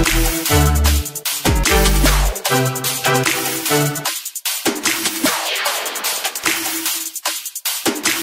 Música